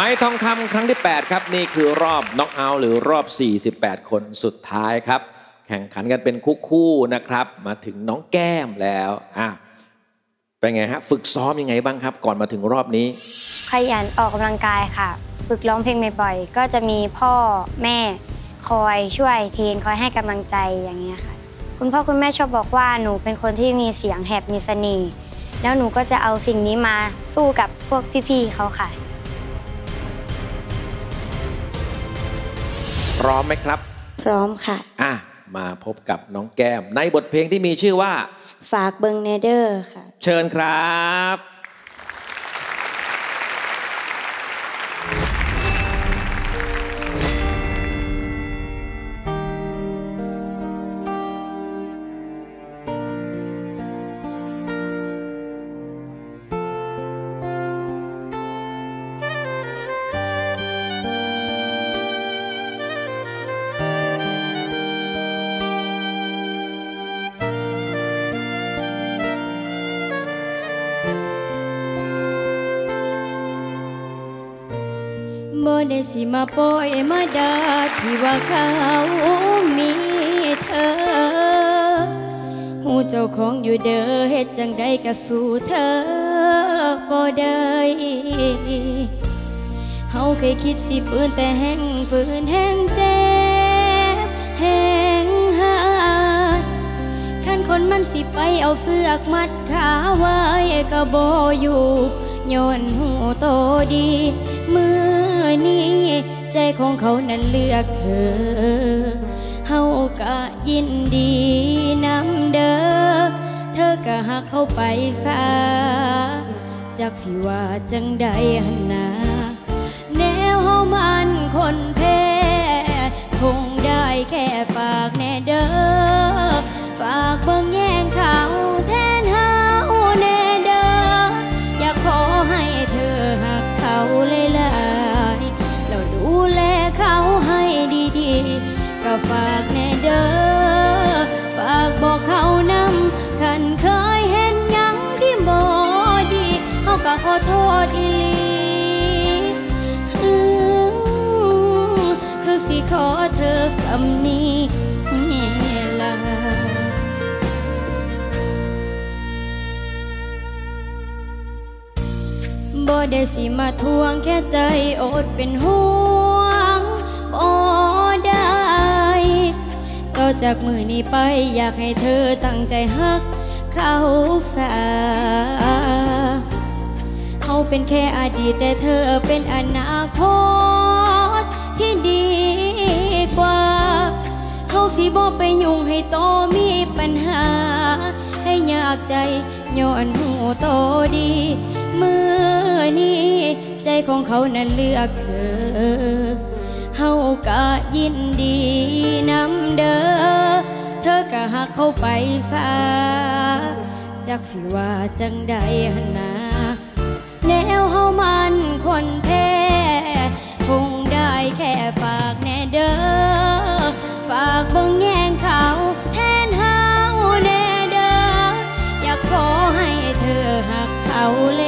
ไม้ทองคำครั้งที่ 8 ครับ นี่คือรอบน็อกเอาท์หรือรอบ 48 คนสุดท้ายครับ แข่งขันกันเป็นคู่ๆนะครับ มาถึงน้องแก้มแล้วอะเป็นไงฮะ ฝึกซ้อมยังไงบ้างครับ ก่อนมาถึงรอบนี้ ขยันออกกำลังกายค่ะ ฝึกร้องเพลงบ่อยๆก็จะมีพ่อแม่คอยช่วยเทรนคอยให้กำลังใจอย่างเงี้ยค่ะ คุณพ่อคุณแม่ชอบบอกว่าหนูเป็นคนที่มีเสียงแหบมีเสน่ห์แล้วหนูก็จะเอาสิ่งนี้มาสู้กับพวกพี่ๆเขาค่ะ ร้อมไหมครับ พร้อมค่ะ อะ มาพบกับน้องแก้ม ในบทเพลงที่มีชื่อว่า ฝากเบิงเนเดอร์ค่ะ เชิญครับ บ่ได้สิมาปล่อยมาดาที่ว่าเขามีเธอ หูเจ้าของอยู่เด้อเฮ็ดจังใดก็สู้เธอบ่ได้เฮาเคยคิดสิฝืนแต่แห้งฝืนแห้งเจ็บแห้งหาดคันคนมันสิไปเอาเสือกมัดขาไว้ก็บ่อยู่ย้อนหูโตดีมือ นี้ใจของเขานั้นเลือกเธอ เฮาก็ยินดีนำเด้อ เธอก็หักเขาไปซะจากสิว่าจังใดหันนาแนวเฮามันคนแพ้คงได้แค่ฝากแน่เด้อ ฝากเบิ่งแย่งเขาแท ก็ฝากแน่เด้อฝากบอกเขานำคันเคยเห็นยังที่บ่ดีเฮาก็ขอโทษอีหลีคือสิขอเธอสำนีนี่ล่ะบ่ได้สิมาทวงแค่ใจอดเป็นห่วงบ่ ต่อจากมือนี้ไปอยากให้เธอตั้งใจฮัก เขาสาเขาเป็นแค่อดีตแต่เธอเป็นอนาคตที่ดีกว่า เขาสิบอกไปยุ่งให้โตมีปัญหา ให้ยากใจย้อนหูโตดีมือนี้ ใจของเขานั้นเลือกเธอ เฮาก็ยินดีนำเด้อ เธอก็หักเข้าไปซะจักสิว่าจังใดหันนาแนวเฮามันคนแพ้คงได้แค่ฝากแน่เด้อ ฝากบิ่งแยงเขาแทนเฮาแน่เด้อ อยากขอให้เธอหักเขาหลย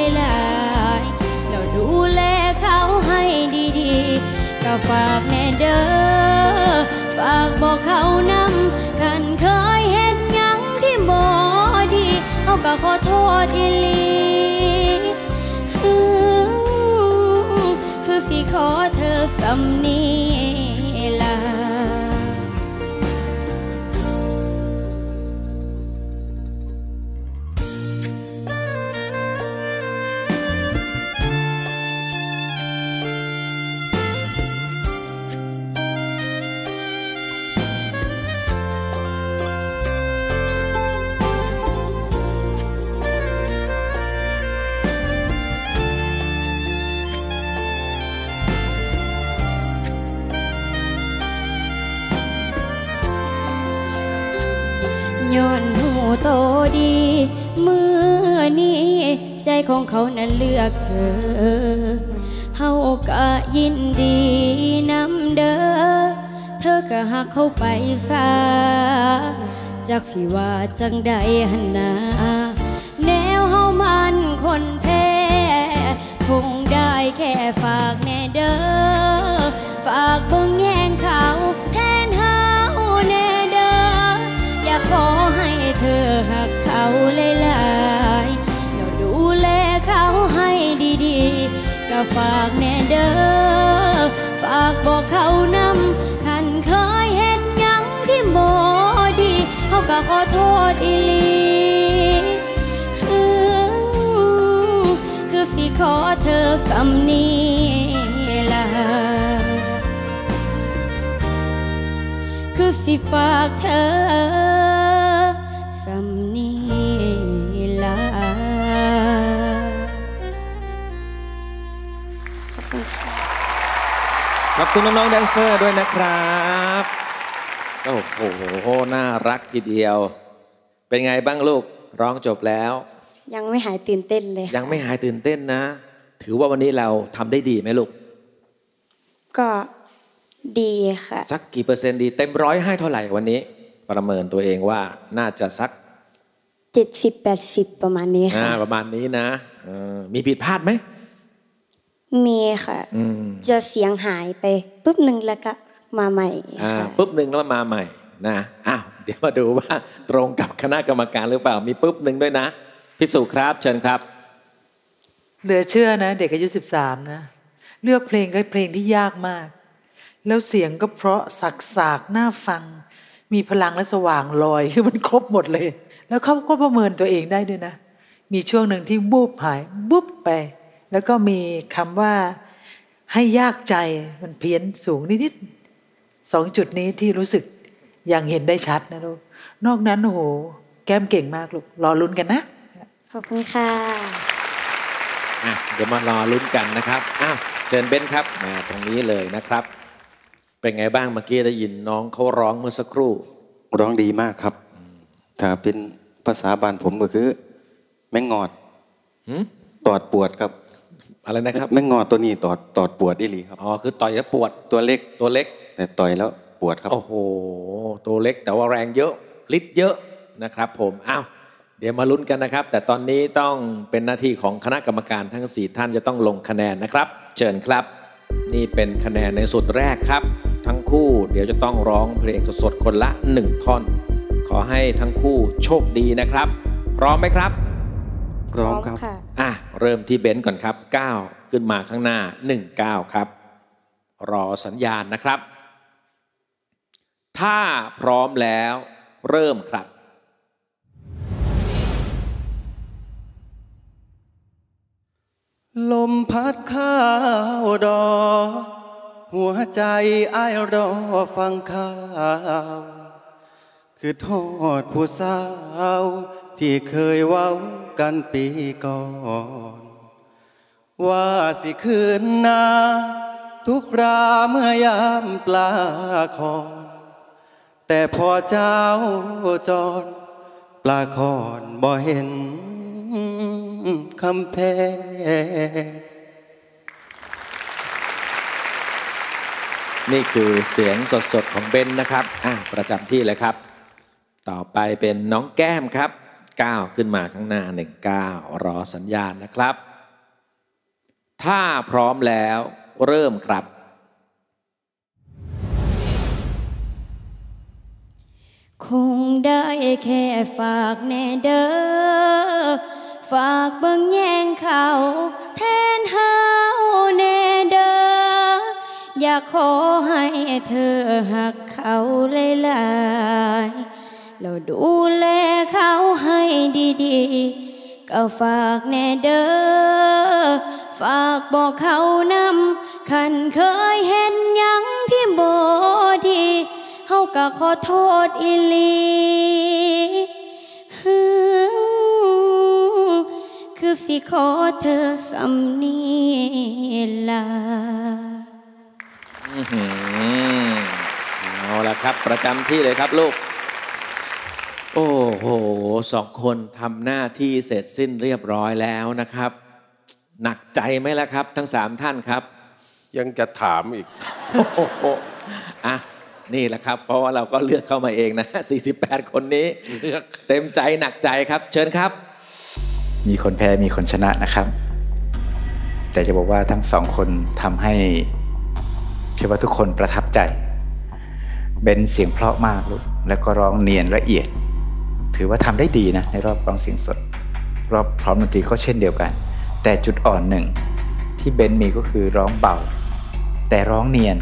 ก็ฝากแน่เด้อฝากบอกเขานำคันเคยเห็นยังที่บอดีเขาก็ขอโทษอีลี คือสิขอเธอสำนีล่ะ อนี้ ใจของเขานั้นเลือกเธอ เฮาก็ยินดีนำเด้อ เธอก็หักเข้าไปซะจากสิว่าจังใดหันนาแนวเฮามันคนแพ้คงได้แค่ฝากแน่เด้อ ฝากเบิ่งแย่งเขาแทนเฮาแน่เด้อ อยากขอให้เธอหักเขาหลย ก็ฝากแน่เด้อฝากบอกเขานำคันเคยเห็นยังที่บ่ดีเขาก็ขอโทษอีลีคือสิขอเธอสำนีละคือสิฝากเธอ ขอบคุณน้องๆแดนเซอร์ด้วยนะครับโอ้โหน่ารักทีเดียว เป็นไงบ้างลูกร้องจบแล้ว ยังไม่หายตื่นเต้นเลยค่ะยังไม่หายตื่นเต้นนะ ถือว่าวันนี้เราทำได้ดีไหมลูก ก็ดีค่ะ สักกี่เปอร์เซ็นต์ดี เต็มร้อยให้เท่าไหร่วันนี้ ประเมินตัวเองว่าน่าจะสักเจ็ดสิบแปดสิบประมาณนี้อ่าค่ะ ประมาณนี้นะเออมีผิดพลาดไหม มีค่ะอืมจะเสียงหายไปปุ๊บหนึ่งแล้วก็มาใหม่อ่าค่ะปุ๊บหนึ่งแล้วมาใหม่นะอ้าวเดี๋ยวมาดูว่าตรงกับคณะกรรมการหรือเปล่ามีปุ๊บหนึ่งด้วยนะพิสูจน์ครับเชิญครับ เหลือเชื่อนะ เด็กอายุสิบสามนะ เลือกเพลงก็เพลงที่ยากมาก แล้วเสียงก็เพราะสักสากน่าฟัง มีพลังและสว่างลอยคือมันครบหมดเลย แล้วเขาก็ประเมินตัวเองได้ด้วยนะ มีช่วงหนึ่งที่บูบหายบุบไป แล้วก็มีคำว่าให้ยากใจมันเพี้ยนสูงนิดๆสองจุดนี้ที่รู้สึกอย่างเห็นได้ชัดนะลูกนอกนั้นโอ้โหแก้มเก่งมากลูกรอลุ้นกันนะ ขอบคุณค่ะอะเดี๋ยวมารอลุ้นกันนะครับอ้าวเชิญเบนครับมาตรงนี้เลยนะครับ เป็นไงบ้างเมื่อกี้ได้ยินน้องเขาร้องเมื่อสักครู่ ร้องดีมากครับ ถ้าเป็นภาษาบ้านผมก็คือ แมงงอดหืมตอดปวดครับ อะไรนะครับแมงงอดตัวนี้ตอดตอดปวดได้หลีครับอ๋อคือต่อยแล้วปวดตัวเล็กตัวเล็ก แต่ต่อยแล้วปวดครับ โอ้โห ตัวเล็กแต่ว่าแรงเยอะฤทธิ์เยอะนะครับ ผมอ้าวเดี๋ยวมาลุ้นกันนะครับ แต่ตอนนี้ต้องเป็นหน้าที่ของคณะกรรมการทั้ง 4 ท่านจะต้องลงคะแนนนะครับ เชิญครับ นี่เป็นคะแนนในสุดแรกครับ ทั้งคู่เดี๋ยวจะต้องร้องเพลงสดๆคนละ 1 ท่อน ขอให้ทั้งคู่โชคดีนะครับ พร้อมไหมครับ พร้อมครับค่ะอะเริ่มที่เบนซ์ก่อนครับ 9 ขึ้นมาข้างหน้า 1 9 ครับ รอสัญญาณนะครับ ถ้าพร้อมแล้วเริ่มครับลมพัดข้าวดอกหัวใจอ้ายรอฟังข่าว คือโทษผู้สาว ที่เคยเว้ากันปีก่อน ว่าสิคืนนาทุกราเมื่อยามปลาคอนแต่พอเจ้าจรปลาคอนบ่เห็นคำแพงนี่คือเสียงสดๆของเบนนะครับ อะ ประจำที่เลยครับ ต่อไปเป็นน้องแก้มครับ 9 ขึ้นมาข้างหน้า 1 9 รอสัญญาณนะครับ ถ้าพร้อมแล้วเริ่มครับ คงได้แค่ฝากแน่เด้อฝากเบิ่งแย่งเขาแทนเฮาแน่เด้ออยากขอให้เธอหักเขาหลายๆ แล้วดูแลเขาให้ดีๆ ก็ฝากแน่เด้อ ฝากบอกเขานำคันเคยเห็นยังที่บ่ดีเฮาก็ขอโทษอีหลีคือสิขอเธอสำนีลาอื้อหือเอาละครับ ประจำที่เลยครับลูก โอ้โหสองคนทำหน้าที่เสร็จสิ้นเรียบร้อยแล้วนะครับ หนักใจไหมล่ะครับ ทั้งสามท่านครับ ยังจะถามอีกโอ้โหอะนี่แหละครับ เพราะว่าเราก็เลือกเข้ามาเองนะ 48 คนนี้เลือกเต็มใจหนักใจครับ เชิญครับ มีคนแพ้มีคนชนะนะครับ แต่จะบอกว่าทั้งสองคนทำให้เชื่อว่าทุกคนประทับใจ เบนเสียงเพราะมากลูกแล้วก็ร้องเนียนละเอียด ถือว่าทำได้ดีนะในรอบร้องเสียงสด รอบพร้อมดนตรีก็เช่นเดียวกัน แต่จุดอ่อนหนึ่งที่เบนมีก็คือร้องเบา แต่ร้องเนียน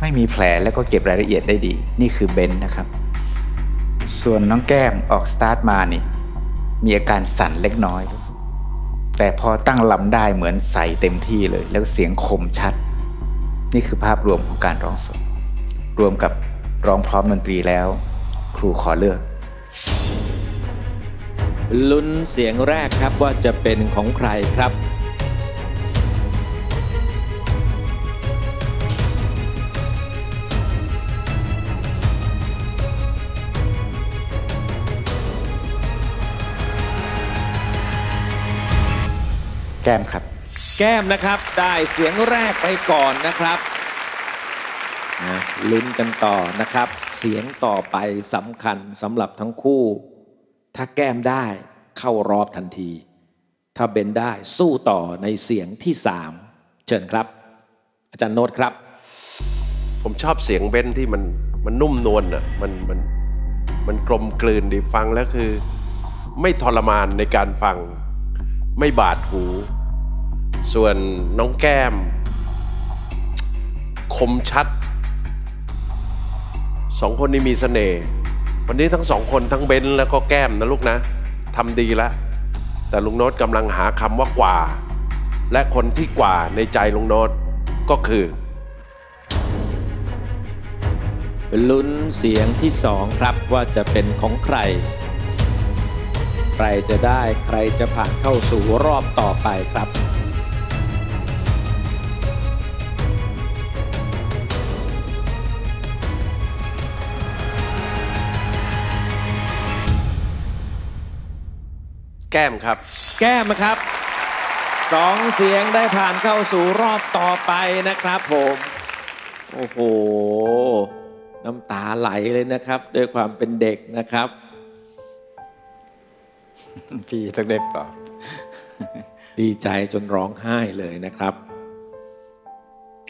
ไม่มีแผลแล้วก็เก็บรายละเอียดได้ดี นี่คือเบนนะครับ ส่วนน้องแก้มออกสตาร์ทมานี่ มีอาการสั่นเล็กน้อย แต่พอตั้งลำได้เหมือนใส่เต็มที่เลย แล้วเสียงคมชัด นี่คือภาพรวมของการร้องสด รวมกับร้องพร้อมดนตรีแล้ว ครูขอเลือก ลุ้นเสียงแรกครับว่าจะเป็นของใครครับ แก้มครับ แก้มนะครับได้เสียงแรกไปก่อนนะครับ นะลุ้นกันต่อนะครับ เสียงต่อไปสำคัญสำหรับทั้งคู่ ถ้าแก้มได้เข้ารอบทันที ถ้าเบนได้สู้ต่อในเสียงที่สามเชิญครับ อาจารย์โน้ตครับ ผมชอบเสียงเบนที่มันมันนุ่มนวลอะมันมันมันกลมกลืนดีฟังแล้วคือ ไม่ทรมานในการฟัง ไม่บาดหู ส่วนน้องแก้ม คมชัด สองคนนี้มีเสน่ห์วันนี้ทั้งสองคนทั้งเบนแล้วก็แก้มนะลูกนะทำดีแล้วแต่ลุงโน้ตกำลังหาคำว่ากว่า และคนที่กว่าในใจลุงโน้ตก็คือ ลุ้นเสียงที่สองครับว่าจะเป็นของใคร ใครจะได้ใครจะผ่านเข้าสู่รอบต่อไปครับ ก้มครับ แก้มนะครับสองเสียงได้ผ่านเข้าสู่รอบต่อไปนะครับผมโอ้โห น้ำตาไหลเลยนะครับ ด้วยความเป็นเด็กนะครับ พี่ต้องได้ปลอบดีใจจนร้องไห้เลยนะครับ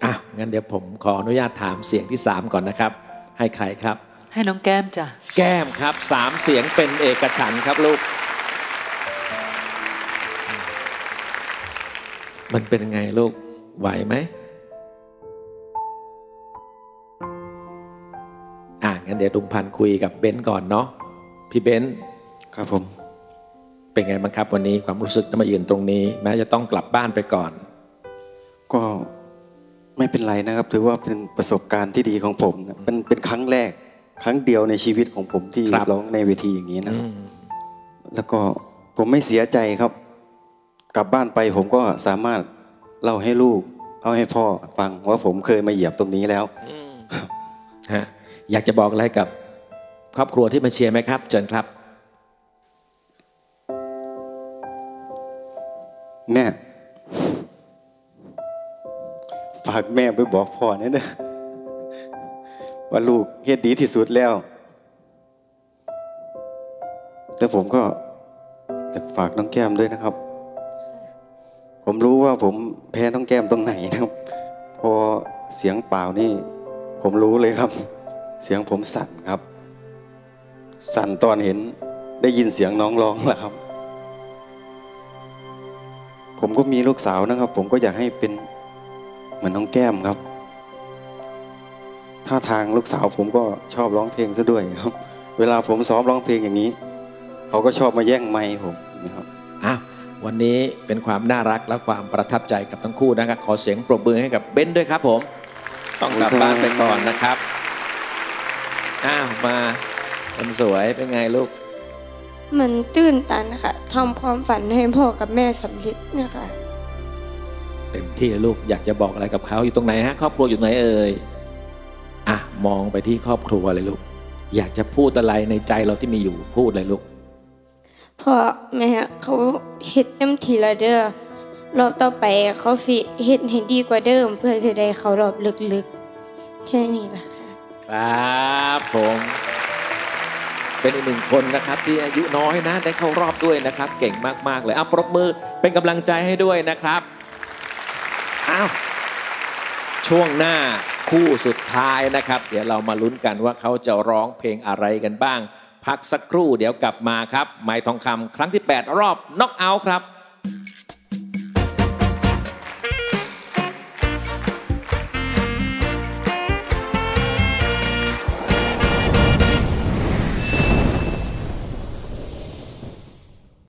อะงั้นเดี๋ยวผมขออนุญาตถามเสียงที่ 3 ก่อนนะครับ ให้ใครครับ ให้น้องแก้มจ้ะแก้มครับสามเสียงเป็นเอกฉันท์ครับลูก มันเป็นไงลูกไหวไหมอะงั้นเดี๋ยวลุงพันธุ์คุยกับเบนซ์ก่อนเนาะพี่เบนซ์ครับผม เป็นไงบ้างครับวันนี้ความรู้สึกที่มายืนตรงนี้ แม้จะต้องกลับบ้านไปก่อน ก็ไม่เป็นไรนะครับ ถือว่าเป็นประสบการณ์ที่ดีของผมนะเป็นเป็นครั้งแรก ครั้งเดียวในชีวิตของผมที่ครับ ร้องในเวทีอย่างนี้นะอืครับมแล้วก็ผมไม่เสียใจครับ กลับบ้านไปผมก็สามารถเล่าให้ลูกเล่าให้พ่อฟังว่าผมเคยมาเหยียบตรงนี้แล้วฮะอยากจะบอกอะไรกับ ครอบครัวที่มาเชียร์ไหมครับเชิญครับ แม่ ฝากแม่ไปบอกพ่อเนี่ยนะว่าลูกเฮ็ดดีที่สุดแล้วแล้วผมก็อยากฝากน้องแก้มด้วยนะครับ ผมรู้ว่าผมแพ้น้องแก้มตรงไหนนะครับ พอเสียงเปล่านี่ ผมรู้เลยครับ เสียงผมสั่นครับ สั่นตอนเห็นได้ยินเสียงน้องร้องแหละครับ ผมก็มีลูกสาวนะครับ ผมก็อยากให้เป็นเหมือนน้องแก้มครับท่าทางลูกสาวผมก็ชอบร้องเพลงซะด้วยครับ เวลาผมซ้อมร้องเพลงอย่างนี้ เขาก็ชอบมาแย่งไมค์ผมนะครับ วันนี้เป็นความน่ารักและความประทับใจกับทั้งคู่นะครับ ขอเสียงปรบมือให้กับเบนซ์ด้วยครับผม ต้องกลับบ้านไปก่อนนะครับ อ้าวมาคนสวยเป็นไงลูก มันตื้นตันค่ะทำความฝันให้พ่อกับแม่สำเร็จนะคะเต็มที่เลยลูกอยากจะบอกอะไรกับเขาอยู่ตรงไหนฮะครอบครัวอยู่ไหนเอ่ยอะมองไปที่ครอบครัวเลยลูก อยากจะพูดอะไรในใจเราที่มีอยู่พูดเลยลูก พ่อแม่เขาเฮ็ดเต็มทีละเด้อรอบต่อไปเขาสิเฮ็ดให้ดีกว่าเดิม เพื่อจะได้เขารอบลึกๆ แค่นี้แหละค่ะ ครับผม เป็นอีกหนึ่งคนนะครับที่อายุน้อยนะได้เข้ารอบด้วยนะครับ เก่งมากๆเลยอะปรบมือเป็นกำลังใจให้ด้วยนะครับอ้าวช่วงหน้าคู่สุดท้ายนะครับ เดี๋ยวเรามาลุ้นกันว่าเขาจะร้องเพลงอะไรกันบ้าง พักสักครู่เดี๋ยวกลับมาครับไม้ทองคำครั้งที่ 8 รอบน็อกเอาท์ครับ